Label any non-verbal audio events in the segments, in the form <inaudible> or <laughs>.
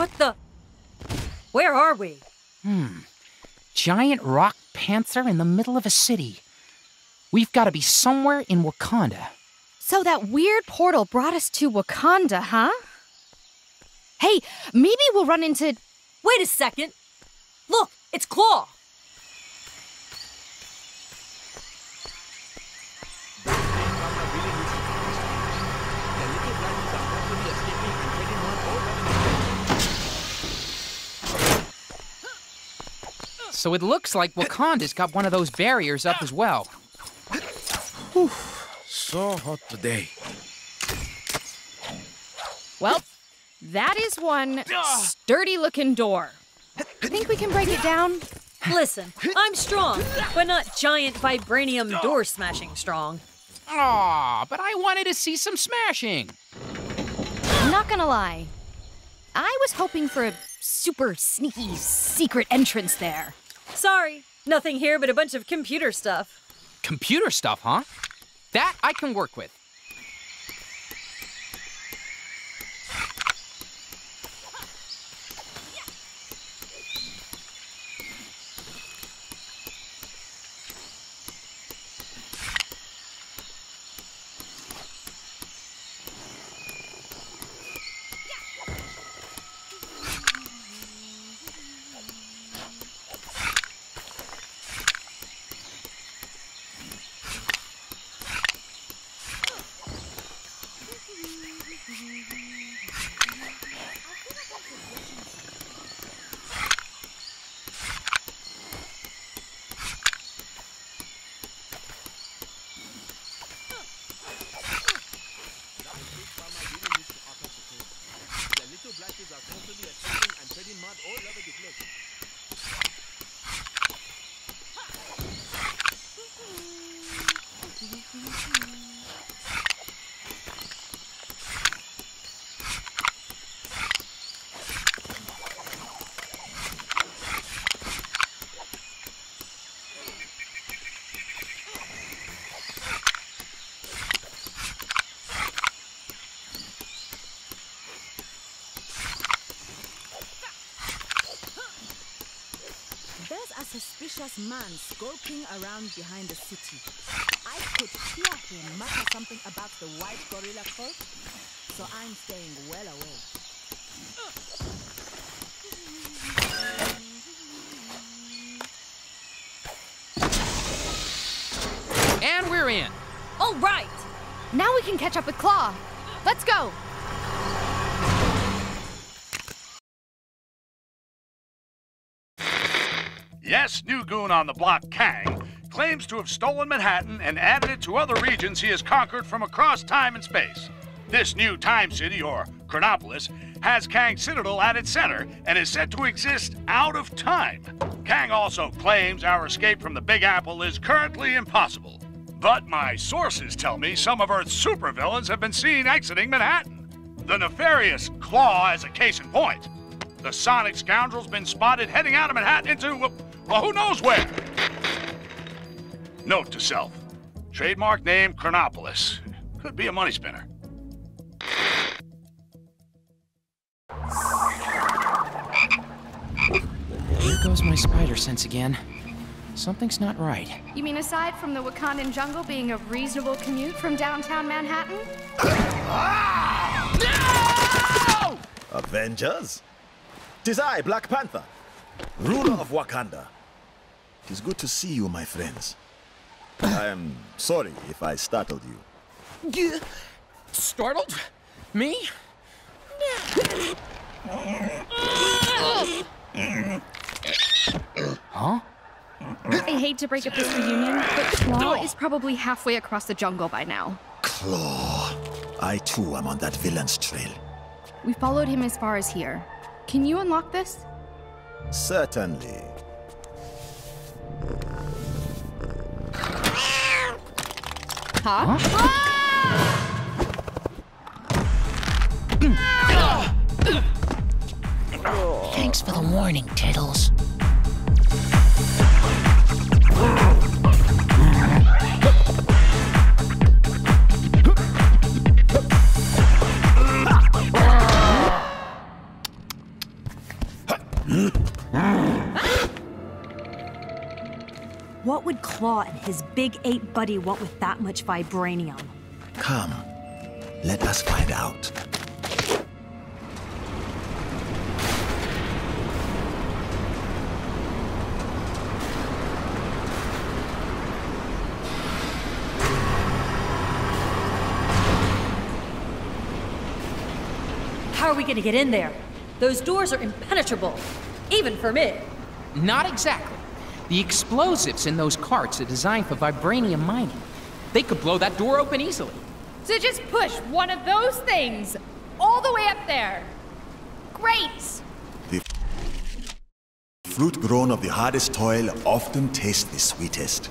What the? Where are we? Hmm. Giant rock panther in the middle of a city. We've got to be somewhere in Wakanda. So that weird portal brought us to Wakanda, huh? Hey, maybe we'll run into. Wait a second. Look, it's Klaw. So it looks like Wakanda's got one of those barriers up as well. So hot today. Well, that is one sturdy looking door. Think we can break it down? Listen, I'm strong, but not giant vibranium door smashing strong. Aw, but I wanted to see some smashing. I'm not gonna lie. I was hoping for a super sneaky secret entrance there. Sorry, nothing here but a bunch of computer stuff. Computer stuff, huh? That I can work with. There's a suspicious man skulking around behind the city. I could hear him mutter something about the white gorilla cult, so I'm staying well away. And we're in. All right. Now we can catch up with Klaw. Let's go. Yes, new goon on the block, Kang, claims to have stolen Manhattan and added it to other regions he has conquered from across time and space. This new time city, or Chronopolis, has Kang Citadel at its center and is said to exist out of time. Kang also claims our escape from the Big Apple is currently impossible. But my sources tell me some of Earth's supervillains have been seen exiting Manhattan. The nefarious Klaw as a case in point. The Sonic scoundrel's been spotted heading out of Manhattan into, well, who knows where. Note to self trademark name Chronopolis. Could be a money spinner. Here goes my spider sense again. Something's not right. You mean aside from the Wakandan jungle being a reasonable commute from downtown Manhattan? Ah! Avengers? Tis I, Black Panther, ruler of Wakanda. Tis good to see you, my friends. I am sorry if I startled you. Startled? Me? Huh? I hate to break up this reunion, but Klaw is probably halfway across the jungle by now. Klaw. I too am on that villain's trail. We followed him as far as here. Can you unlock this? Certainly. Huh? Ah! Thanks for the warning, Tiddles. What would Klaw and his big ape buddy want with that much vibranium? Come, let us find out. How are we gonna get in there? Those doors are impenetrable, even for me. Not exactly. The explosives in those carts are designed for vibranium mining. They could blow that door open easily. So just push one of those things all the way up there. Great! The fruit grown of the hardest toil often tastes the sweetest.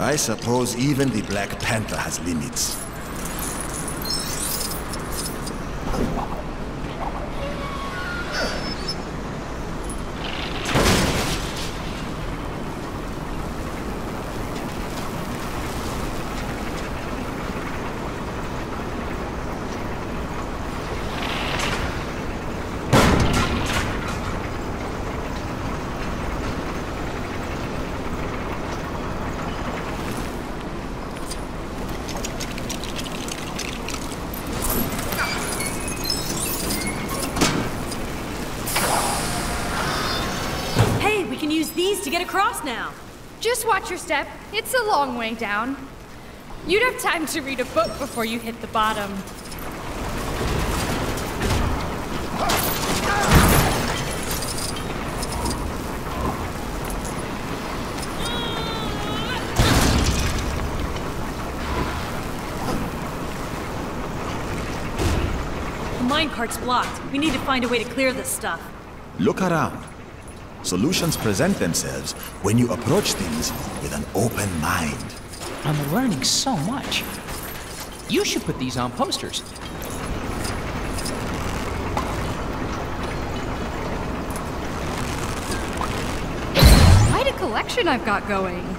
I suppose even the Black Panther has limits. Hey, we can use these to get across now. Just watch your step. It's a long way down. You'd have time to read a book before you hit the bottom. Minecart's blocked. We need to find a way to clear this stuff. Look around. Solutions present themselves when you approach things with an open mind. I'm learning so much. You should put these on posters. Quite a collection I've got going.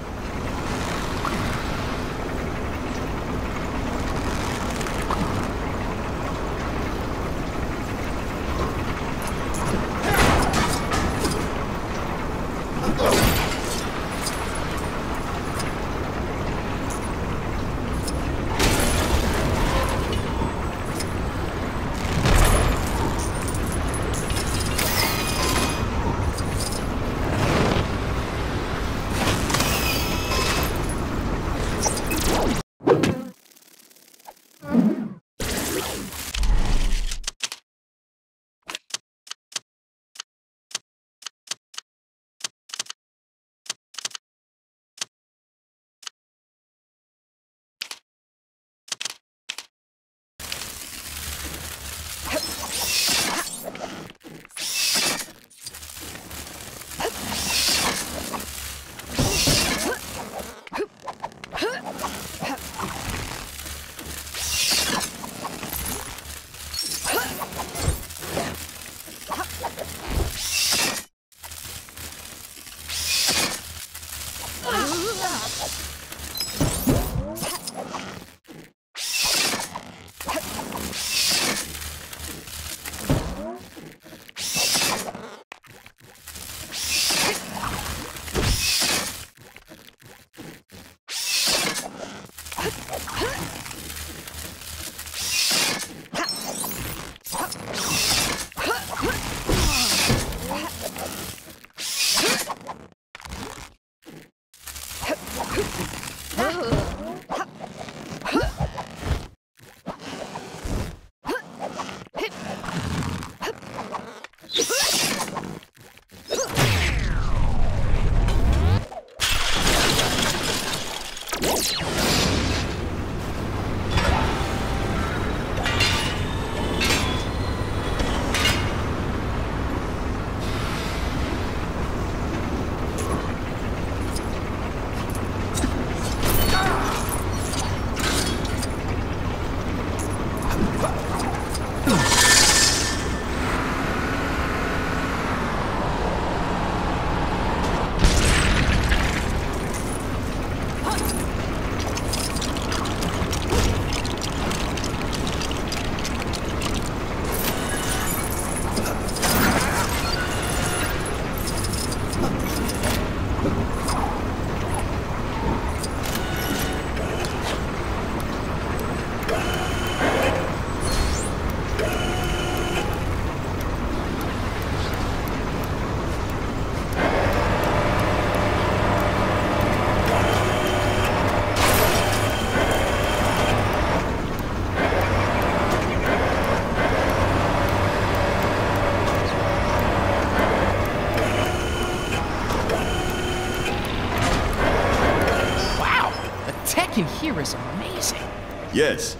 Yes.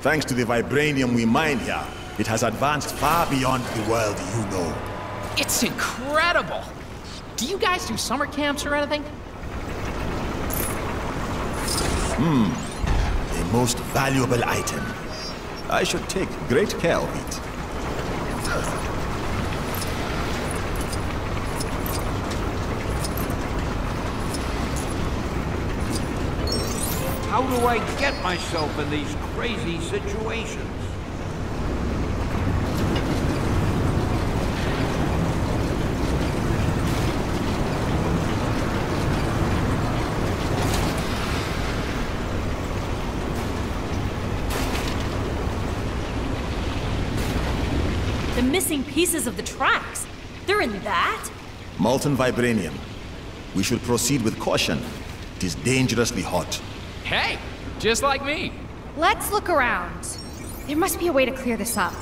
Thanks to the vibranium we mine here, it has advanced far beyond the world you know. It's incredible. Do you guys do summer camps or anything? Hmm. A most valuable item. I should take great care of it. How do I get myself in these crazy situations? The missing pieces of the tracks. They're in that? Molten vibranium. We should proceed with caution. It is dangerously hot. Hey, just like me. Let's look around. There must be a way to clear this up.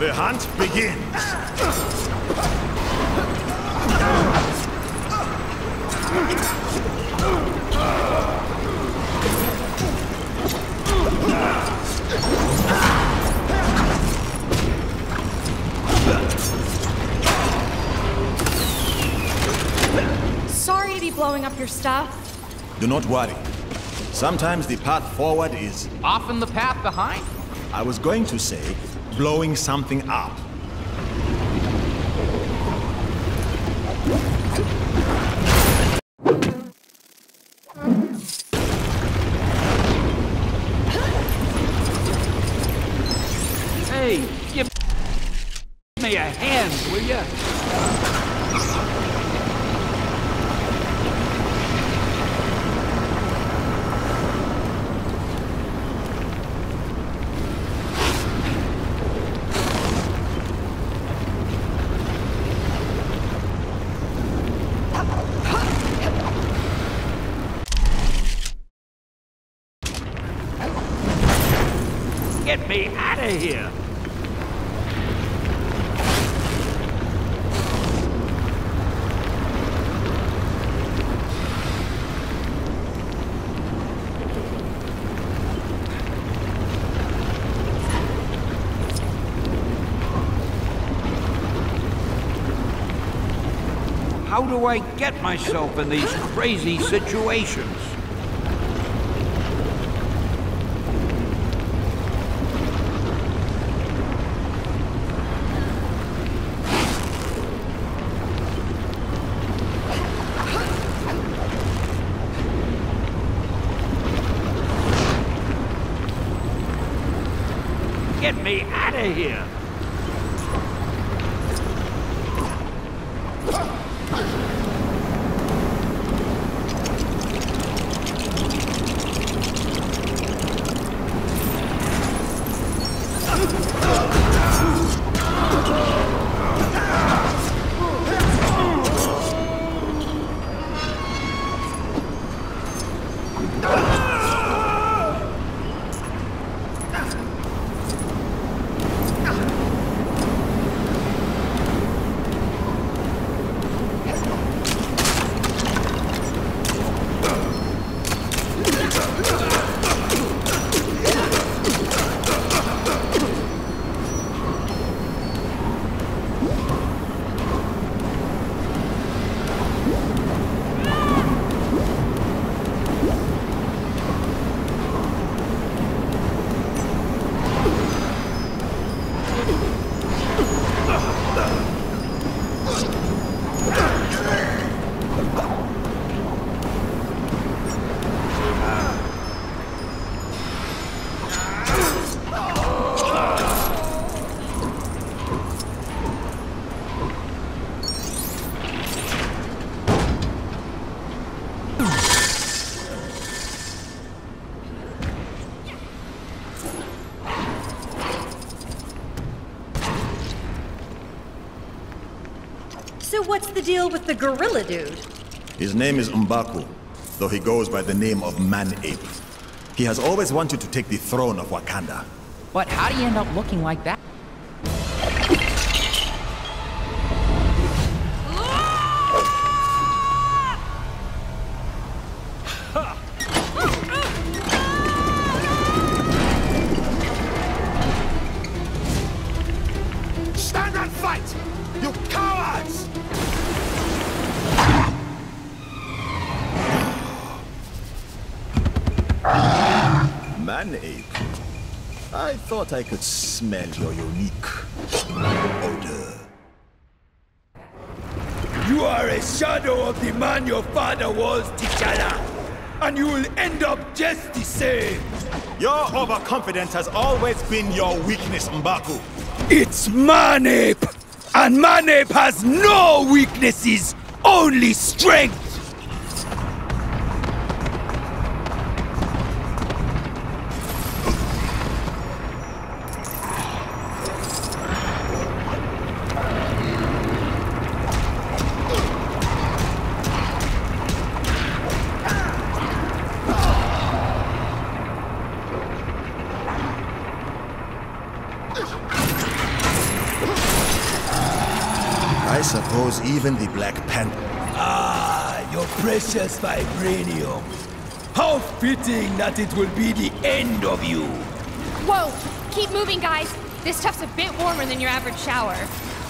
The hunt begins. Blowing up your stuff. Do not worry. Sometimes the path forward is, Often the path behind? I was going to say, blowing something up. Hey, give me a hand, will you? Get me out of here! How do I get myself in these crazy situations? Get me out of here! The deal with the gorilla dude? His name is M'Baku, though he goes by the name of Man-Ape. He has always wanted to take the throne of Wakanda. But how do you end up looking like that? Stand and fight! You cowards! Man-Ape. I thought I could smell your unique odor. You are a shadow of the man your father was, T'Challa. And you will end up just the same. Your overconfidence has always been your weakness, M'Baku. It's Manape! And Manape has no weaknesses, only strength! Suppose even the Black Panther. Ah, your precious vibranium. How fitting that it will be the end of you. Whoa! Keep moving, guys. This stuff's a bit warmer than your average shower.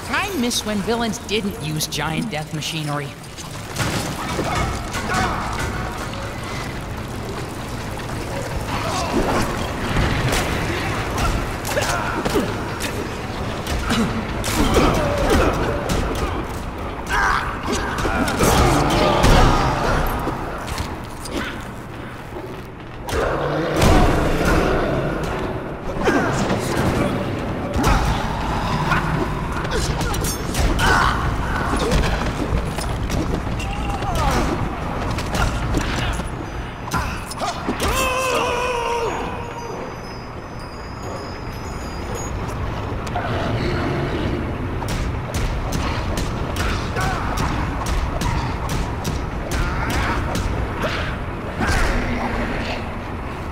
I miss when villains didn't use giant death machinery.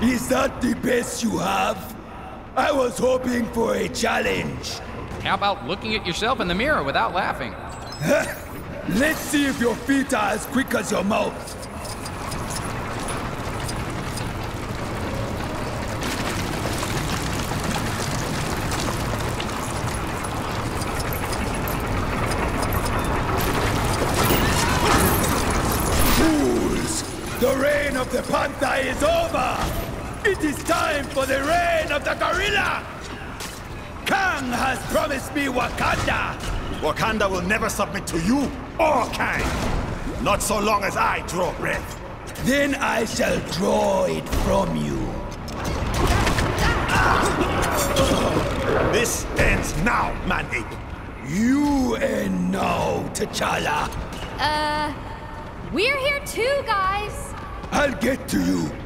Is that the best you have? I was hoping for a challenge. How about looking at yourself in the mirror without laughing? <laughs> Let's see if your feet are as quick as your mouth. Never submit to you or Kang. Not so long as I draw breath. Then I shall draw it from you. This ends now, Man-Ape. You end now, T'Challa. Uh, we're here too, guys. I'll get to you.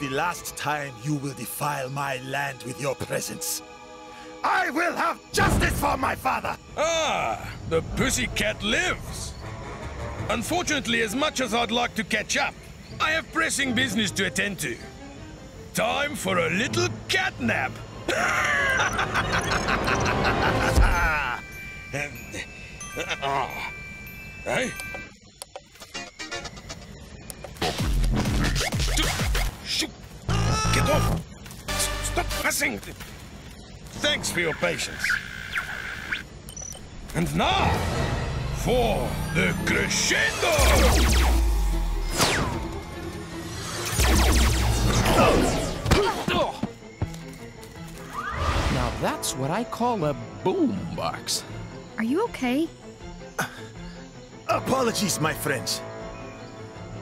The last time you will defile my land with your presence. I will have justice for my father! Ah, the pussycat lives. Unfortunately, as much as I'd like to catch up, I have pressing business to attend to. Time for a little cat nap. <laughs> <laughs> <laughs> Ah. Hey? Get Stop pressing! Thanks for your patience. And now, for the crescendo! Now that's what I call a boombox. Are you okay? Apologies, my friends.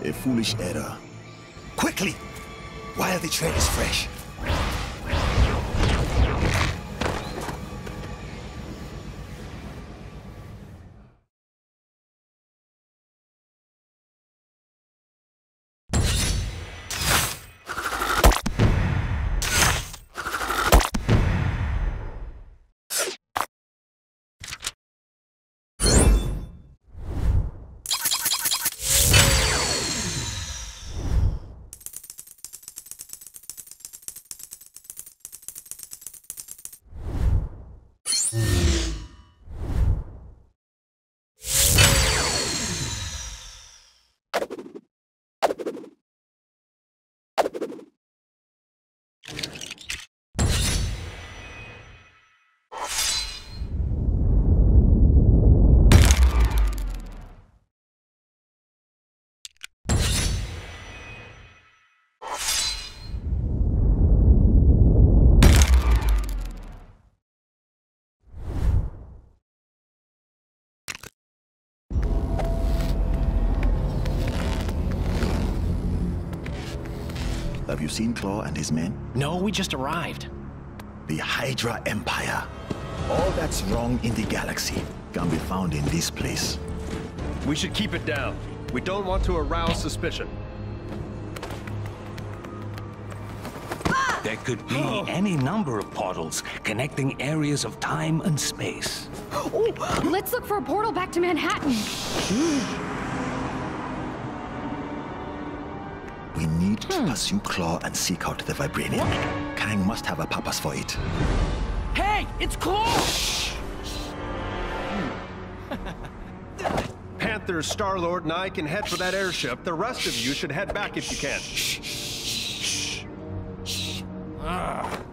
A foolish error. Quickly, while the trail is fresh. Have you seen Klaw and his men? No, we just arrived. The Hydra Empire. All that's wrong in the galaxy can be found in this place. We should keep it down. We don't want to arouse suspicion. There could be oh. any number of portals connecting areas of time and space. Let's look for a portal back to Manhattan. <gasps> <gasps> <gasps> We need to pursue Klaw and seek out the Vibranium. Kang must have a purpose for it. Hey, it's Klaw! <laughs> Panther, Star-Lord, and I can head for that airship. The rest of you should head back if you can. <sighs>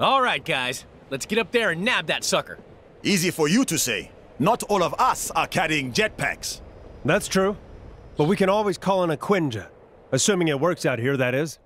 All right, guys. Let's get up there and nab that sucker. Easy for you to say. Not all of us are carrying jetpacks. That's true. But we can always call in a Quinjet. Assuming it works out here, that is.